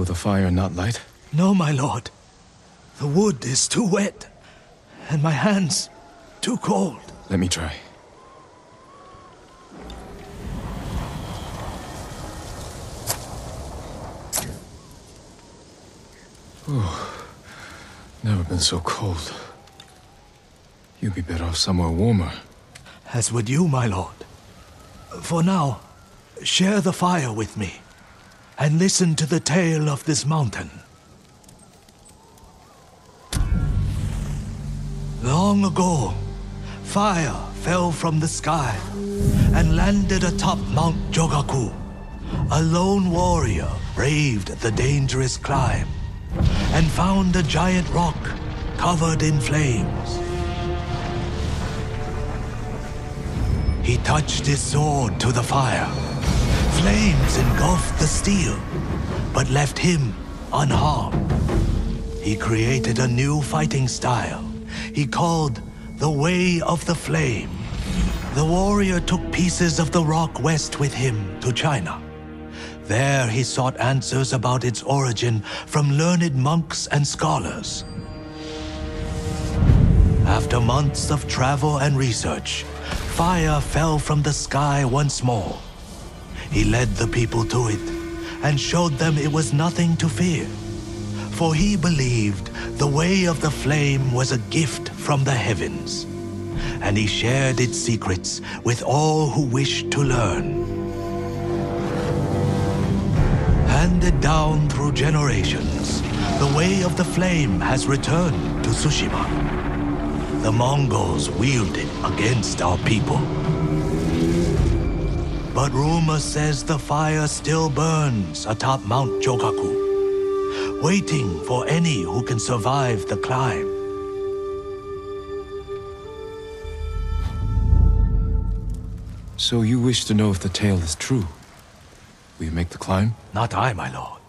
Will the fire not light? No, my lord. The wood is too wet, and my hands too cold. Let me try. Oh, never been so cold. You'd be better off somewhere warmer. As would you, my lord. For now, share the fire with me, and listen to the tale of this mountain. Long ago, fire fell from the sky and landed atop Mount Jogaku. A lone warrior braved the dangerous climb and found a giant rock covered in flames. He touched his sword to the fire. Flames engulfed the steel, but left him unharmed. He created a new fighting style he called the Way of the Flame. The warrior took pieces of the rock west with him to China. There he sought answers about its origin from learned monks and scholars. After months of travel and research, fire fell from the sky once more. He led the people to it and showed them it was nothing to fear. For he believed the way of the flame was a gift from the heavens, and he shared its secrets with all who wished to learn. Handed down through generations, the way of the flame has returned to Tsushima. The Mongols wield it against our people. But rumor says the fire still burns atop Mount Jogaku, waiting for any who can survive the climb. So you wish to know if the tale is true? Will you make the climb? Not I, my lord.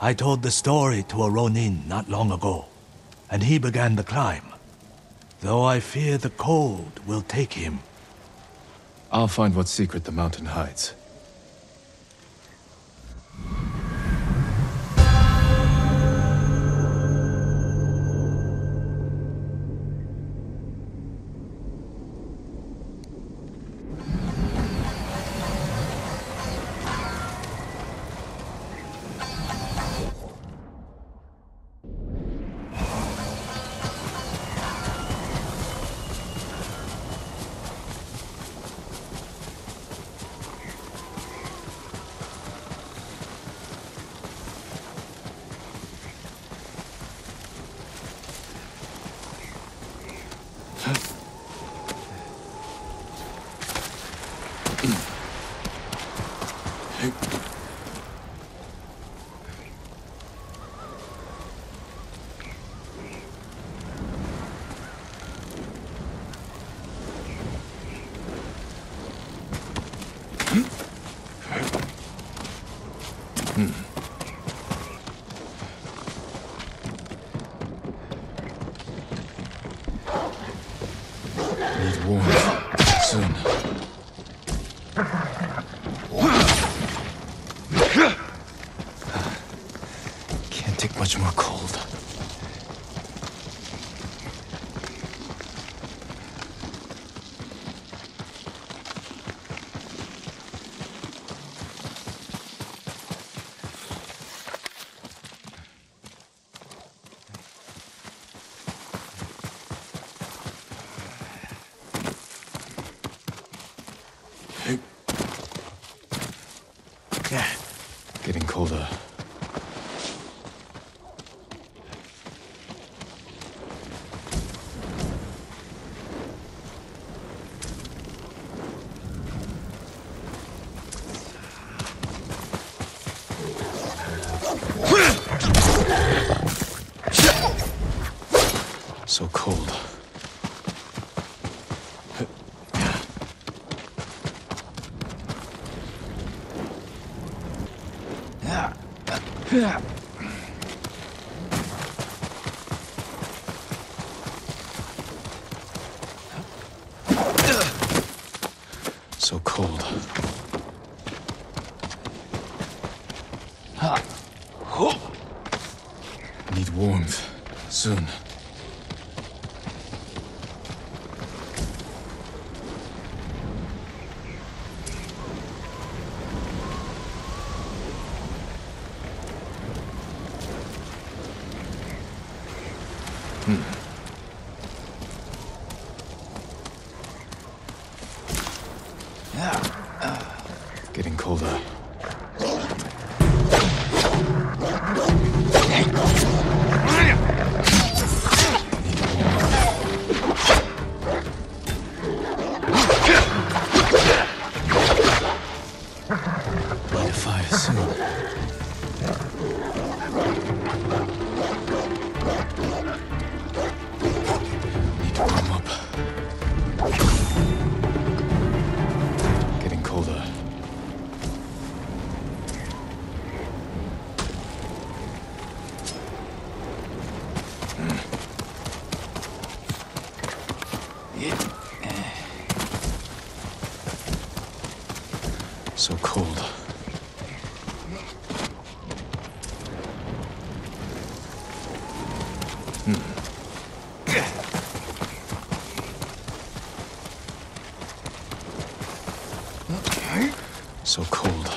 I told the story to a Ronin not long ago, and he began the climb. Though I fear the cold will take him. I'll find what secret the mountain hides. Need warmth soon. Can't take much more cold. Getting colder. So cold. So So cold. So cold.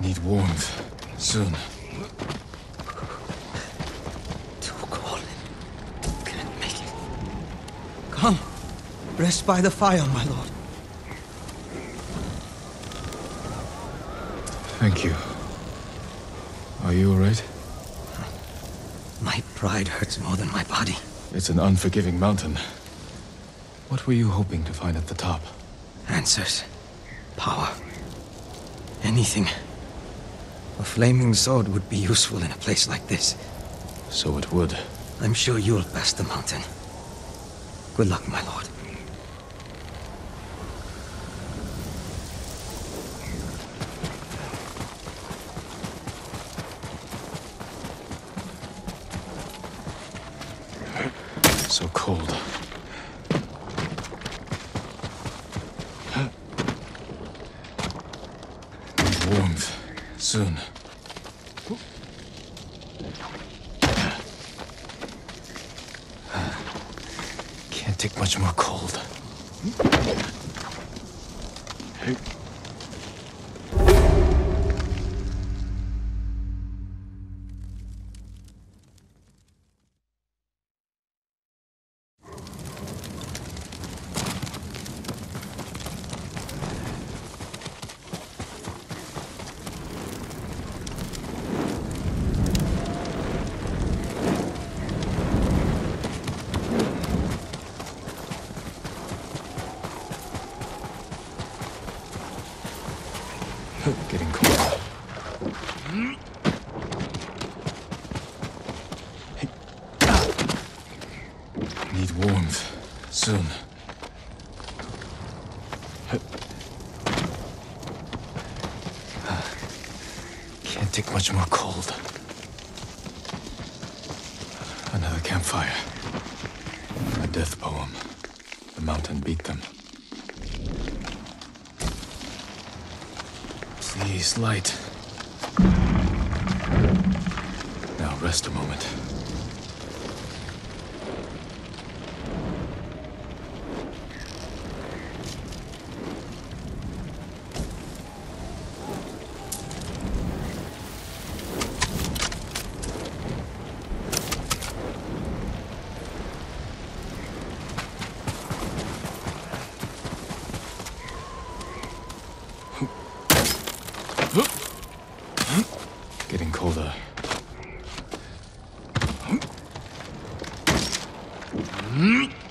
Need warmth. Soon. Too cold. Can't make it. Come. Rest by the fire, my lord. Thank you. Are you alright? My pride hurts more than my body. It's an unforgiving mountain. What were you hoping to find at the top? Answers. Power. Anything. A flaming sword would be useful in a place like this. So it would. I'm sure you'll pass the mountain. Good luck, my lord. So cold. Need warmth. Soon. Can't take much more cold. Another campfire. A death poem. The mountain beat them. Please, light. Rest a moment. Getting colder. So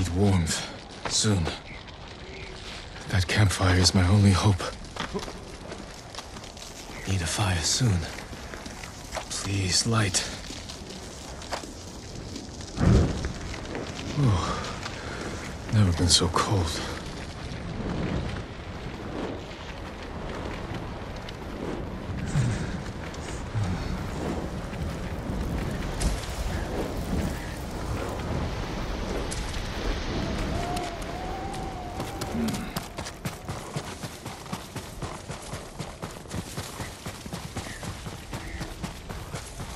Need warmth. Soon. That campfire is my only hope. Need a fire soon. Please, light. Ooh, never been so cold.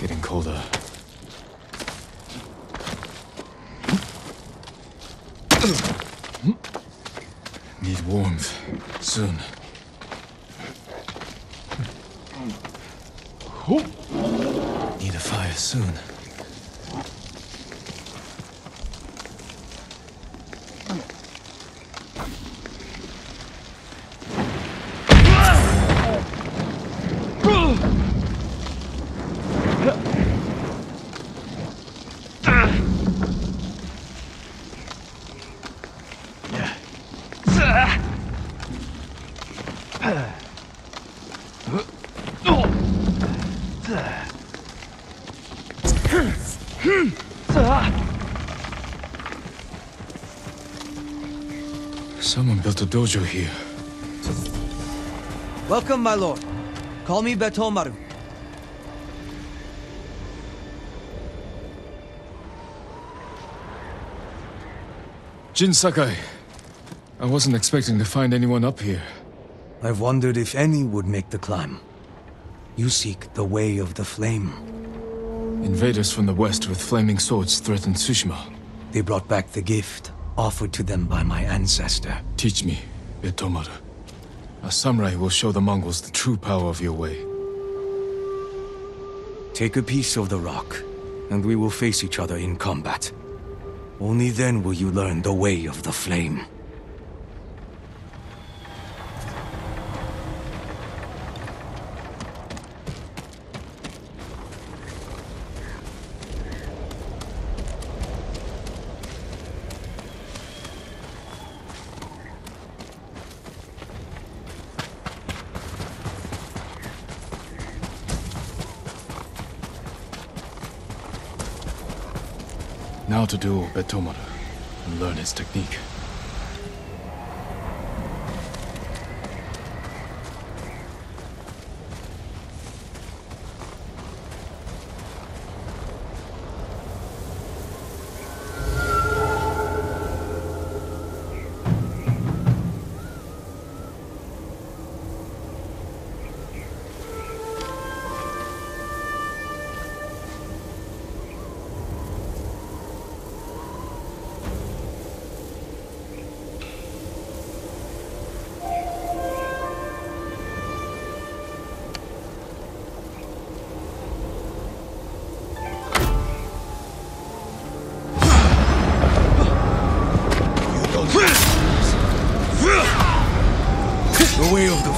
Getting colder. Need warmth. Soon. Need a fire soon. Built a dojo here. Welcome, my lord. Call me Betomaru. Jin Sakai. I wasn't expecting to find anyone up here. I've wondered if any would make the climb. You seek the way of the flame. Invaders from the west with flaming swords threatened Tsushima. They brought back the gift offered to them by my ancestor. Teach me, Betomaru. A samurai will show the Mongols the true power of your way. Take a piece of the rock, and we will face each other in combat. Only then will you learn the way of the flame. Now to duel Betomaru and learn his technique.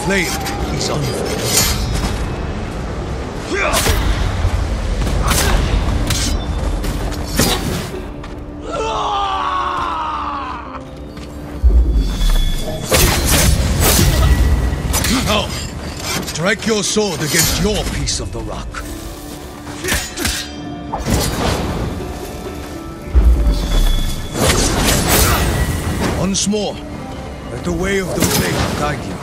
Flame is unforgiving. Now, strike your sword against your piece of the rock. Once more, let the way of the flame guide you.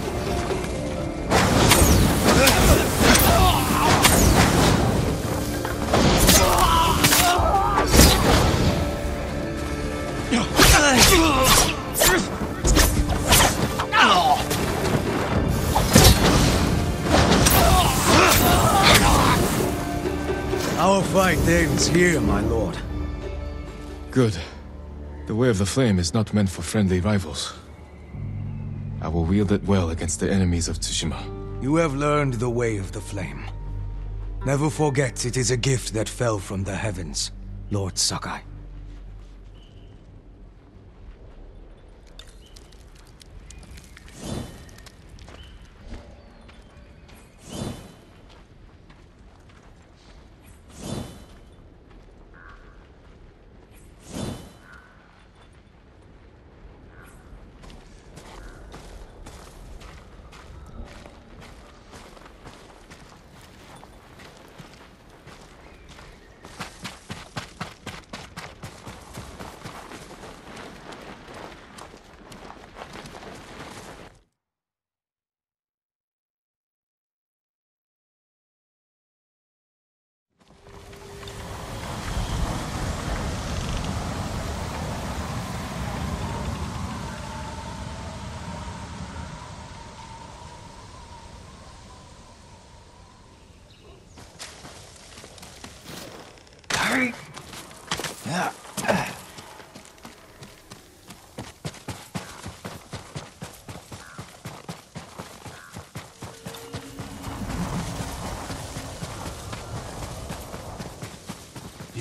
Our fight ends here, my lord. Good. The way of the flame is not meant for friendly rivals. I will wield it well against the enemies of Tsushima. You have learned the way of the flame. Never forget it is a gift that fell from the heavens, Lord Sakai.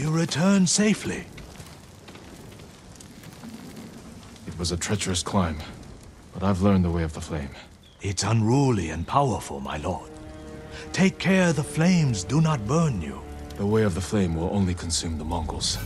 You return safely. It was a treacherous climb, but I've learned the way of the flame. It's unruly and powerful, my lord. Take care the flames do not burn you. The way of the flame will only consume the Mongols.